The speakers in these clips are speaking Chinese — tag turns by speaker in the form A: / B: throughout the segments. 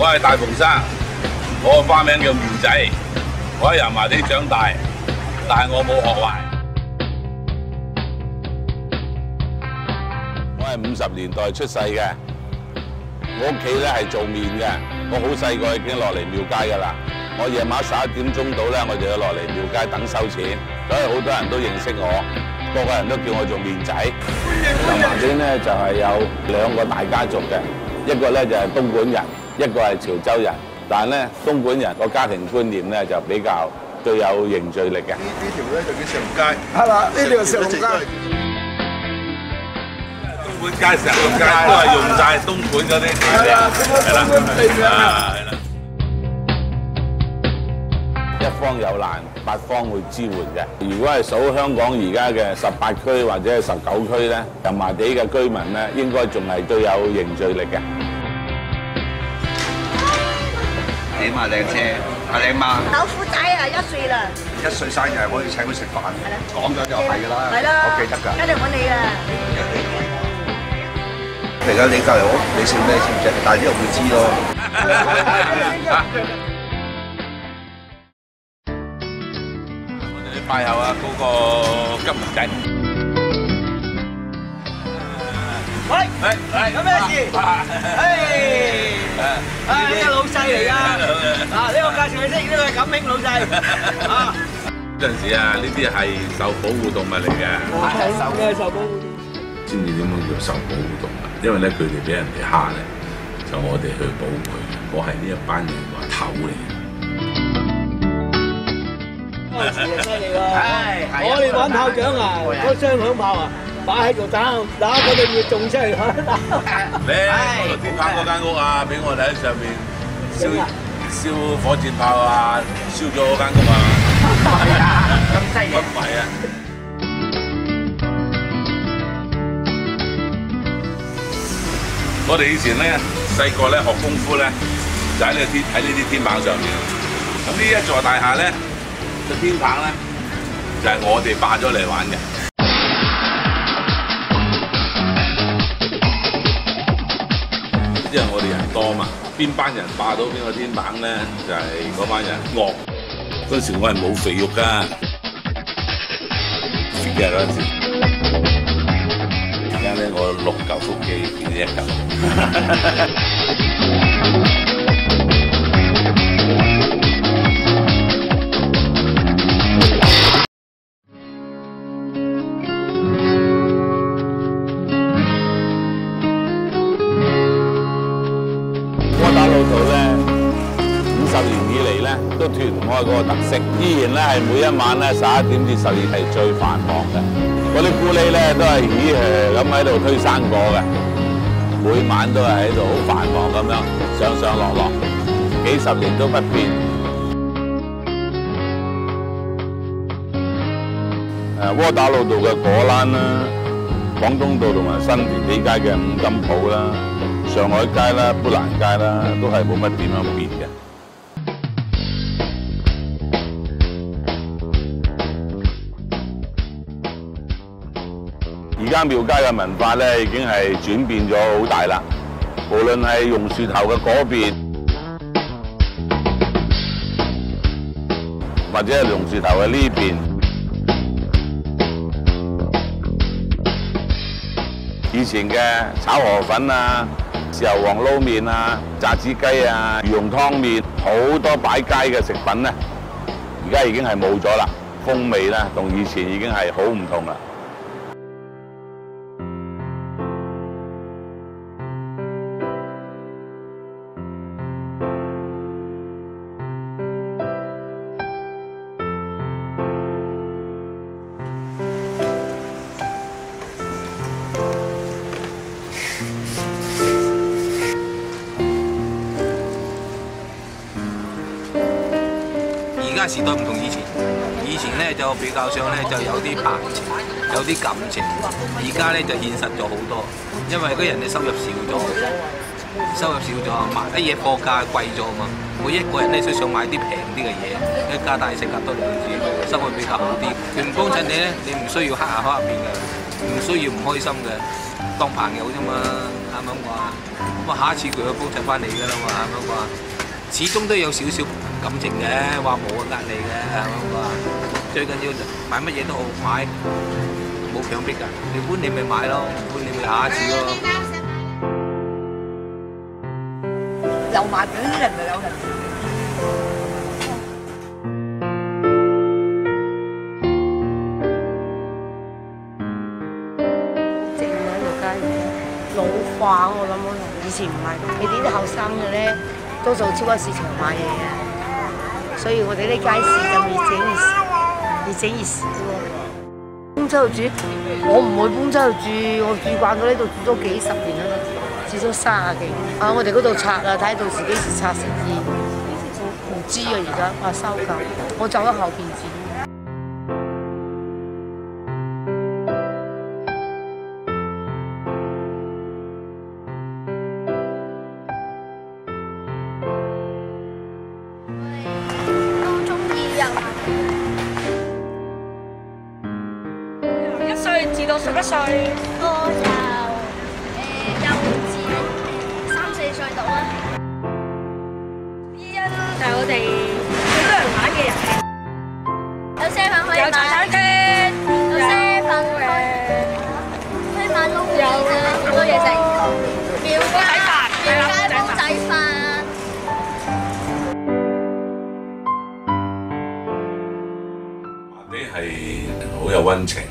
A: 我係大馮生，我個花名叫苗仔，我喺油麻地長大，但係我冇學壞。我係五十年代出世嘅，我屋企咧係做麵嘅，我好細個已經落嚟廟街噶啦。我夜晚十一點鐘到咧，我就要落嚟廟街等收錢，所以好多人都認識我，個個人都叫我做面仔。油麻地咧就係有兩個大家族嘅，一個咧就係東莞人，一個係潮州人。但係咧，東莞人個家庭觀念咧就比較最有凝聚力嘅。
B: 呢條咧就叫石龍街，
C: 係啦，呢條石龍街。
A: 東莞街、石龍街都係用晒東莞嗰啲地啊，係啦，係啦，係啦。一方有難，八方會支援嘅。如果係數香港而家嘅十八區或者係十九區咧，油麻地嘅居民咧，應該仲係最有凝聚力嘅。
D: 點啊靚車，阿靚媽，
E: 豆腐仔啊，一歲啦，
D: 一歲生日可以請佢食飯，講咗就係㗎啦，
E: 係啦，
D: 我記得㗎。
E: 一定揾你啊！
D: 而家你隔離屋，你姓咩知唔知？但係啲人會知咯。
A: 我哋去拜候啊，嗰個金龍仔。
F: 喂，
A: 係係
F: 有咩事？誒，啊呢個老細嚟㗎，啊呢個介紹你識，呢個係錦興老細，啊，
A: 嗰陣時啊，呢啲係受保護動物嚟嘅。
F: 係受咩受保護。
A: 知唔知點樣叫受保護動物？因為咧佢哋俾人哋蝦咧，就我哋去保護佢。我係呢一班人個頭嚟嘅。
F: 犀利喎！我哋玩炮仗啊，嗰雙響炮啊，擺喺度打打嗰度要中出嚟。
A: 你嗰度天棚嗰間屋啊，俾我哋喺上面燒燒火箭炮啊，燒咗嗰間屋啊！
F: 咁犀利
A: 唔係啊！我哋以前咧細個咧學功夫咧，就喺呢個天喺呢啲天棚上面。咁呢一座大廈咧，個天棚咧就係我哋霸咗嚟玩嘅。因為我哋人多嘛，邊班人霸到邊個天板咧，就係、嗰班人惡。嗰時我係冇肥肉㗎，肥嘅嗰時。而家咧我六嚿腹肌變咗一嚿。依然咧係每一晚咧十一點至十二係最繁忙嘅。嗰啲咕喱咧都係咦誒咁喺度推生果嘅，每晚都係喺度好繁忙咁樣上上落落，幾十年都不變。誒窩打老道嘅果欄啦，廣東道同埋新田地街嘅五金鋪啦，上海街啦、砵蘭街啦，都係冇乜點樣變嘅。而家廟街嘅文化咧，已經係轉變咗好大啦。無論係榕樹頭嘅嗰邊，或者係榕樹頭嘅呢邊。以前嘅炒河粉啊、豉油皇撈麵啊、炸子雞啊、魚蓉湯麵，好多擺街嘅食品咧，而家已經係冇咗啦，風味咧同以前已經係好唔同啦。
G: 時代唔同以前，以前咧就比較上咧就有啲棚情，有啲感情。而家咧就現實咗好多，因為嗰人嘅收入少咗，收入少咗，買啲嘢貨價貴咗嘛。每一個人咧都想買啲平啲嘅嘢，一家大細夾多兩住，生活比較好啲。佢唔幫襯你咧，你唔需要黑下黑下面嘅，唔需要唔開心嘅，當朋友啫嘛，啱唔啱啩？咁啊下一次佢會幫襯翻你噶啦嘛，啱唔啱啩？始終都有少少感情嘅，話冇啊呃你嘅，係咪啩？最緊要買乜嘢都好買，冇強迫㗎。你歡你咪買咯，唔歡你咪下一次咯。
C: 有買俾啲人咪有人。
E: 正喺條街，老化我諗可能以前唔係，你哋啲後生嘅咧，多數超級市場買嘢嘅，所以我哋啲街市就越整越少，越整越少咯。搬出去住，我唔會搬出去住，我住慣咗呢度住咗幾十年啦，至少卅幾年。啊，我哋嗰度拆啊，睇到時幾時拆先知，唔知啊而家話收購，我走咗後邊住。
C: 十一歲，
H: 我就誒幼稚三四歲到啦。
C: 依家就係我哋最多人玩嘅人，
H: 有車粉可以
C: 有茶餐
H: 買，
C: 廳，
H: 有啡粉
C: 誒
H: 可以買。撈麵啊，好多嘢食。廟街
C: 仔飯
H: 廟街煲仔飯。
A: 麻地係好有温情，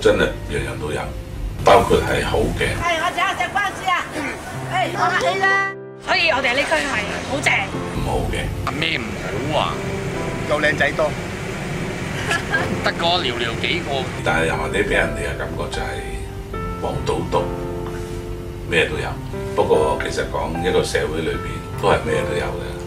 A: 真係樣樣都有，包括係好嘅。
C: 係我請食關子啊！誒，我客氣啦。所以我哋呢區係好正。
A: 唔好嘅，
I: 咩唔好啊？
B: 夠靚仔多。
I: 得個寥寥幾個。
A: 但係油麻地俾人哋嘅感覺就係黃賭毒，咩都有。不過其實講一個社會裏邊都係咩都有嘅。